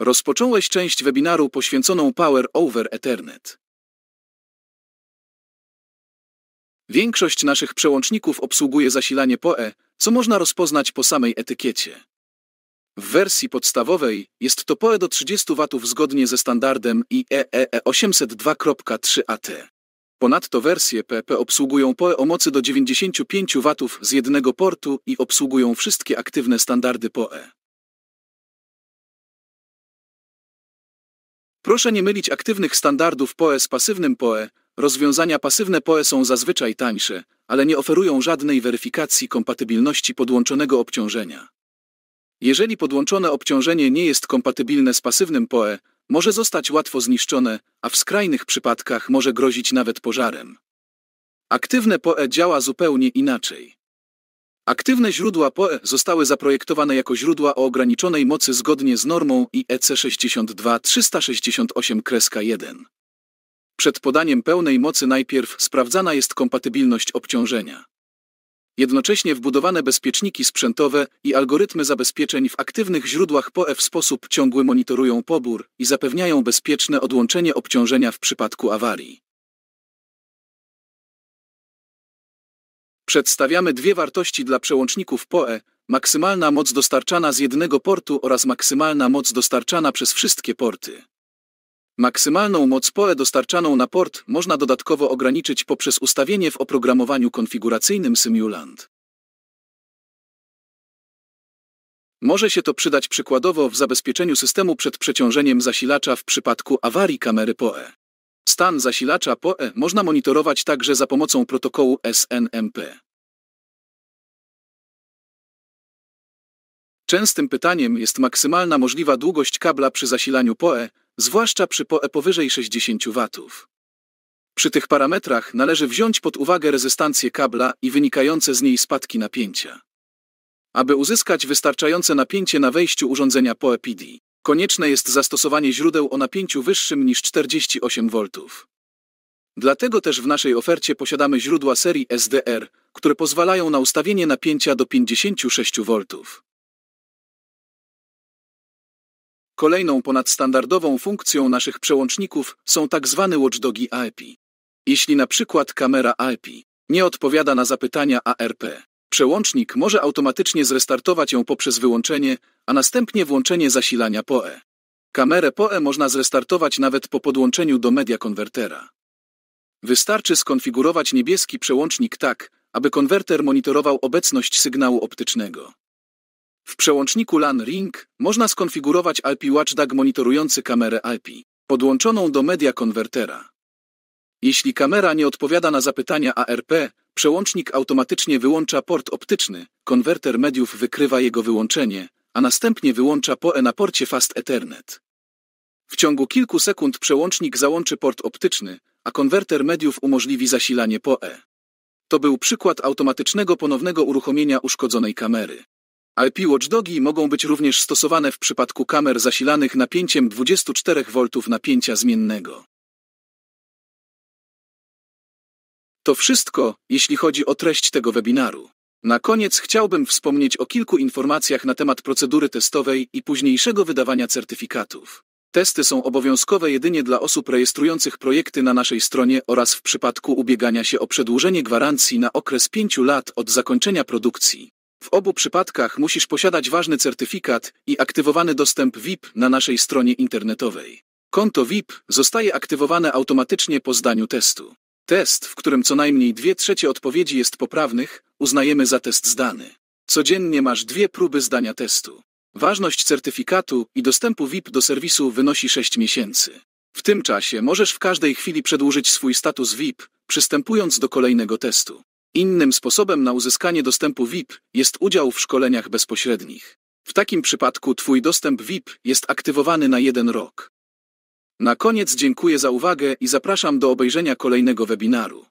Rozpocząłeś część webinaru poświęconą Power over Ethernet. Większość naszych przełączników obsługuje zasilanie PoE, co można rozpoznać po samej etykiecie. W wersji podstawowej jest to PoE do 30 W zgodnie ze standardem IEEE 802.3AT. Ponadto wersje PP obsługują PoE o mocy do 95 W z jednego portu i obsługują wszystkie aktywne standardy PoE. Proszę nie mylić aktywnych standardów PoE z pasywnym PoE. Rozwiązania pasywne PoE są zazwyczaj tańsze, ale nie oferują żadnej weryfikacji kompatybilności podłączonego obciążenia. Jeżeli podłączone obciążenie nie jest kompatybilne z pasywnym PoE, może zostać łatwo zniszczone, a w skrajnych przypadkach może grozić nawet pożarem. Aktywne PoE działa zupełnie inaczej. Aktywne źródła PoE zostały zaprojektowane jako źródła o ograniczonej mocy zgodnie z normą IEC 62368-1. Przed podaniem pełnej mocy najpierw sprawdzana jest kompatybilność obciążenia. Jednocześnie wbudowane bezpieczniki sprzętowe i algorytmy zabezpieczeń w aktywnych źródłach PoE w sposób ciągły monitorują pobór i zapewniają bezpieczne odłączenie obciążenia w przypadku awarii. Przedstawiamy dwie wartości dla przełączników PoE, maksymalna moc dostarczana z jednego portu oraz maksymalna moc dostarczana przez wszystkie porty. Maksymalną moc PoE dostarczaną na port można dodatkowo ograniczyć poprzez ustawienie w oprogramowaniu konfiguracyjnym Simulant. Może się to przydać przykładowo w zabezpieczeniu systemu przed przeciążeniem zasilacza w przypadku awarii kamery PoE. Stan zasilacza PoE można monitorować także za pomocą protokołu SNMP. Częstym pytaniem jest maksymalna możliwa długość kabla przy zasilaniu PoE, zwłaszcza przy PoE powyżej 60 W. Przy tych parametrach należy wziąć pod uwagę rezystancję kabla i wynikające z niej spadki napięcia. Aby uzyskać wystarczające napięcie na wejściu urządzenia PoE PD, konieczne jest zastosowanie źródeł o napięciu wyższym niż 48 V. Dlatego też w naszej ofercie posiadamy źródła serii SDR, które pozwalają na ustawienie napięcia do 56 V. Kolejną ponadstandardową funkcją naszych przełączników są tak zwane watchdogi AEP. Jeśli na przykład kamera AEP nie odpowiada na zapytania ARP, przełącznik może automatycznie zrestartować ją poprzez wyłączenie, a następnie włączenie zasilania PoE. Kamerę PoE można zrestartować nawet po podłączeniu do media konwertera. Wystarczy skonfigurować niebieski przełącznik tak, aby konwerter monitorował obecność sygnału optycznego. W przełączniku LAN Ring można skonfigurować IP Watchdog monitorujący kamerę IP, podłączoną do media konwertera. Jeśli kamera nie odpowiada na zapytania ARP, przełącznik automatycznie wyłącza port optyczny, konwerter mediów wykrywa jego wyłączenie, a następnie wyłącza PoE na porcie Fast Ethernet. W ciągu kilku sekund przełącznik załączy port optyczny, a konwerter mediów umożliwi zasilanie PoE. To był przykład automatycznego ponownego uruchomienia uszkodzonej kamery. IP watchdogi mogą być również stosowane w przypadku kamer zasilanych napięciem 24 V napięcia zmiennego. To wszystko, jeśli chodzi o treść tego webinaru. Na koniec chciałbym wspomnieć o kilku informacjach na temat procedury testowej i późniejszego wydawania certyfikatów. Testy są obowiązkowe jedynie dla osób rejestrujących projekty na naszej stronie oraz w przypadku ubiegania się o przedłużenie gwarancji na okres 5 lat od zakończenia produkcji. W obu przypadkach musisz posiadać ważny certyfikat i aktywowany dostęp VIP na naszej stronie internetowej. Konto VIP zostaje aktywowane automatycznie po zdaniu testu. Test, w którym co najmniej dwie trzecie odpowiedzi jest poprawnych, uznajemy za test zdany. Codziennie masz dwie próby zdania testu. Ważność certyfikatu i dostępu VIP do serwisu wynosi 6 miesięcy. W tym czasie możesz w każdej chwili przedłużyć swój status VIP, przystępując do kolejnego testu. Innym sposobem na uzyskanie dostępu VIP jest udział w szkoleniach bezpośrednich. W takim przypadku Twój dostęp VIP jest aktywowany na jeden rok. Na koniec dziękuję za uwagę i zapraszam do obejrzenia kolejnego webinaru.